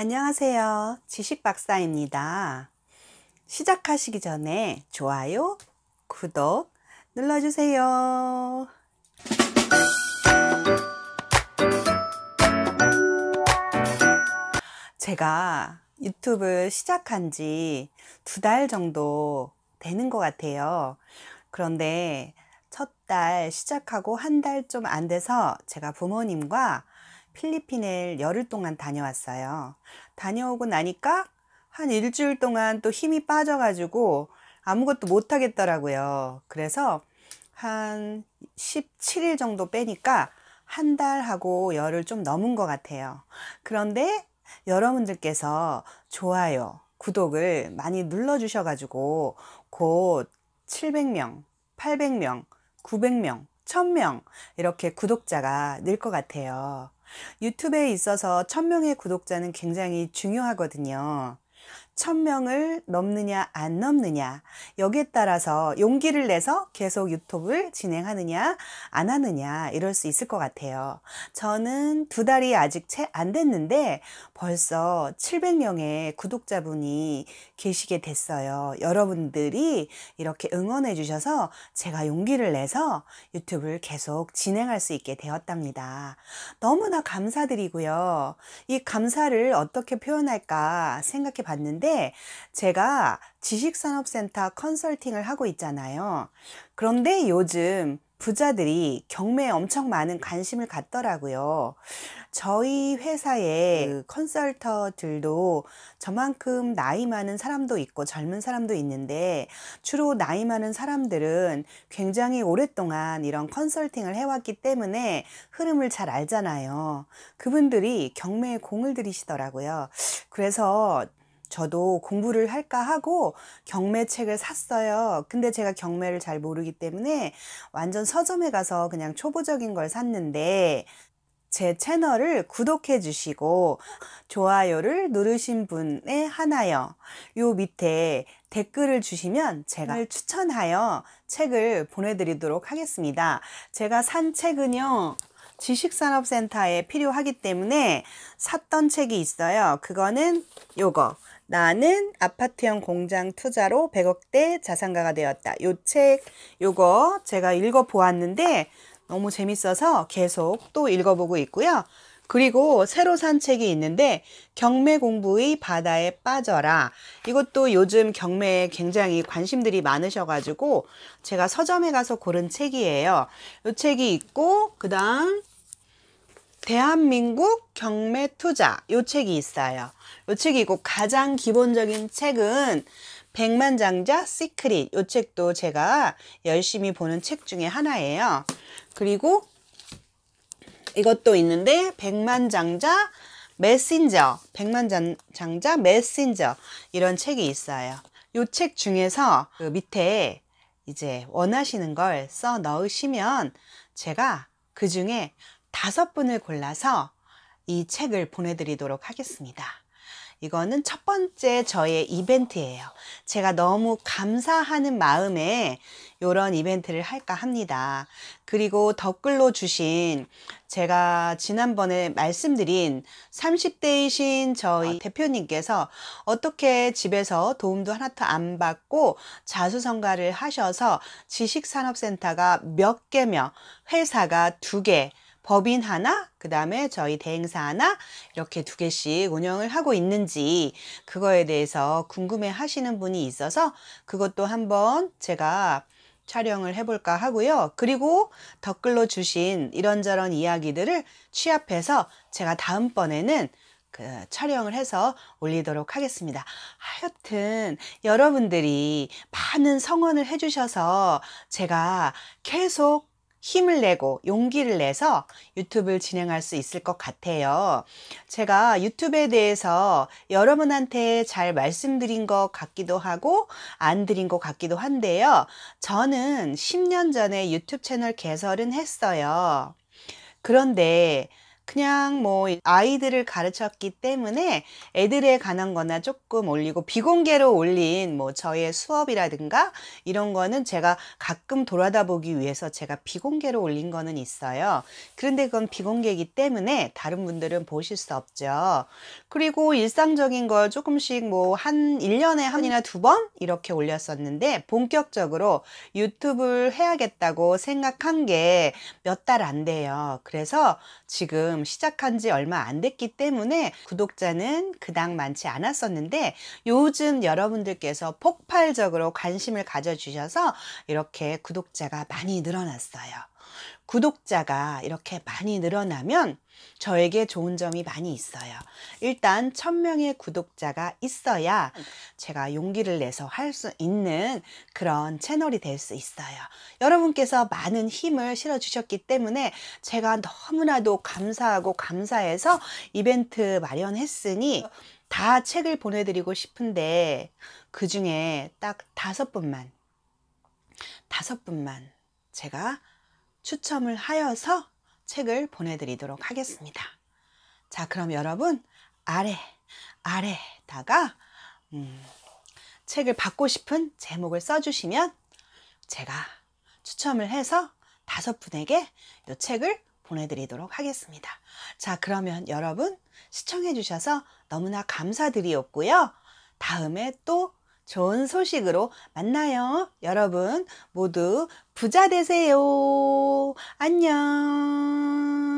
안녕하세요. 지식박사입니다. 시작하시기 전에 좋아요, 구독 눌러주세요. 제가 유튜브 시작한 지 두 달 정도 되는 것 같아요. 그런데 첫 달 시작하고 한 달 좀 안 돼서 제가 부모님과 필리핀을 열흘 동안 다녀왔어요. 다녀오고 나니까 한 일주일 동안 또 힘이 빠져가지고 아무것도 못 하겠더라고요. 그래서 한 17일 정도 빼니까 한 달하고 열흘 좀 넘은 것 같아요. 그런데 여러분들께서 좋아요, 구독을 많이 눌러주셔가지고 곧 700명, 800명, 900명, 1000명 이렇게 구독자가 늘 것 같아요. 유튜브에 있어서 1000명의 구독자는 굉장히 중요하거든요. 1000명을 넘느냐 안 넘느냐 여기에 따라서 용기를 내서 계속 유튜브를 진행하느냐 안 하느냐 이럴 수 있을 것 같아요. 저는 두 달이 아직 채 안 됐는데 벌써 700명의 구독자분이 계시게 됐어요. 여러분들이 이렇게 응원해 주셔서 제가 용기를 내서 유튜브를 계속 진행할 수 있게 되었답니다. 너무나 감사드리고요. 이 감사를 어떻게 표현할까 생각해 봤는데 제가 지식산업센터 컨설팅을 하고 있잖아요. 그런데 요즘 부자들이 경매에 엄청 많은 관심을 갖더라고요. 저희 회사의 그 컨설터들도 저만큼 나이 많은 사람도 있고 젊은 사람도 있는데 주로 나이 많은 사람들은 굉장히 오랫동안 이런 컨설팅을 해왔기 때문에 흐름을 잘 알잖아요. 그분들이 경매에 공을 들이시더라고요. 그래서 저도 공부를 할까 하고 경매책을 샀어요. 근데 제가 경매를 잘 모르기 때문에 완전 서점에 가서 그냥 초보적인 걸 샀는데 제 채널을 구독해 주시고 좋아요를 누르신 분에 하나요. 요 밑에 댓글을 주시면 제가 추천하여 책을 보내드리도록 하겠습니다. 제가 산 책은요. 지식산업센터에 필요하기 때문에 샀던 책이 있어요. 그거는 요거. 나는 아파트형 공장 투자로 100억대 자산가가 되었다. 요 책, 요거 제가 읽어 보았는데 너무 재밌어서 계속 또 읽어보고 있고요. 그리고 새로 산 책이 있는데 경매 공부의 바다에 빠져라. 이것도 요즘 경매에 굉장히 관심들이 많으셔가지고 제가 서점에 가서 고른 책이에요. 이 책이 있고 그다음 대한민국 경매 투자 요 책이 있어요. 요 책이고 가장 기본적인 책은 백만장자 시크릿 요 책도 제가 열심히 보는 책 중에 하나예요. 그리고 이것도 있는데 백만장자 메신저 백만장자 메신저 이런 책이 있어요. 요 책 중에서 그 밑에 이제 원하시는 걸 써 넣으시면 제가 그 중에 다섯 분을 골라서 이 책을 보내드리도록 하겠습니다. 이거는 첫 번째 저의 이벤트예요. 제가 너무 감사하는 마음에 이런 이벤트를 할까 합니다. 그리고 댓글로 주신 제가 지난번에 말씀드린 30대이신 저희 대표님께서 어떻게 집에서 도움도 하나도 안 받고 자수성가를 하셔서 지식산업센터가 몇 개며 회사가 두 개, 법인 하나, 그 다음에 저희 대행사 하나, 이렇게 두 개씩 운영을 하고 있는지, 그거에 대해서 궁금해 하시는 분이 있어서 그것도 한번 제가 촬영을 해볼까 하고요. 그리고 댓글로 주신 이런저런 이야기들을 취합해서 제가 다음번에는 그 촬영을 해서 올리도록 하겠습니다. 하여튼 여러분들이 많은 성원을 해주셔서 제가 계속 힘을 내고 용기를 내서 유튜브를 진행할 수 있을 것 같아요. 제가 유튜브에 대해서 여러분한테 잘 말씀드린 것 같기도 하고 안 드린 것 같기도 한데요. 저는 10년 전에 유튜브 채널 개설은 했어요. 그런데 그냥 뭐 아이들을 가르쳤기 때문에 애들에 관한 거나 조금 올리고 비공개로 올린 뭐 저의 수업이라든가 이런 거는 제가 가끔 돌아다 보기 위해서 제가 비공개로 올린 거는 있어요. 그런데 그건 비공개이기 때문에 다른 분들은 보실 수 없죠. 그리고 일상적인 걸 조금씩 뭐 한 1년에 한이나 두 번 이렇게 올렸었는데 본격적으로 유튜브를 해야겠다고 생각한 게 몇 달 안 돼요. 그래서 지금 시작한 지 얼마 안 됐기 때문에 구독자는 그닥 많지 않았었는데 요즘 여러분들께서 폭발적으로 관심을 가져주셔서 이렇게 구독자가 많이 늘어났어요. 구독자가 이렇게 많이 늘어나면 저에게 좋은 점이 많이 있어요. 일단 1000명의 구독자가 있어야 제가 용기를 내서 할 수 있는 그런 채널이 될 수 있어요. 여러분께서 많은 힘을 실어 주셨기 때문에 제가 너무나도 감사하고 감사해서 이벤트 마련했으니 다 책을 보내드리고 싶은데 그 중에 딱 다섯 분만 다섯 분만 제가 추첨을 하여서 책을 보내드리도록 하겠습니다. 자, 그럼 여러분 아래 아래다가 음, 책을 받고 싶은 제목을 써주시면 제가 추첨을 해서 다섯 분에게 이 책을 보내드리도록 하겠습니다. 자, 그러면 여러분 시청해 주셔서 너무나 감사드리었고요. 다음에 또 좋은 소식으로 만나요. 여러분 모두 부자 되세요. 안녕.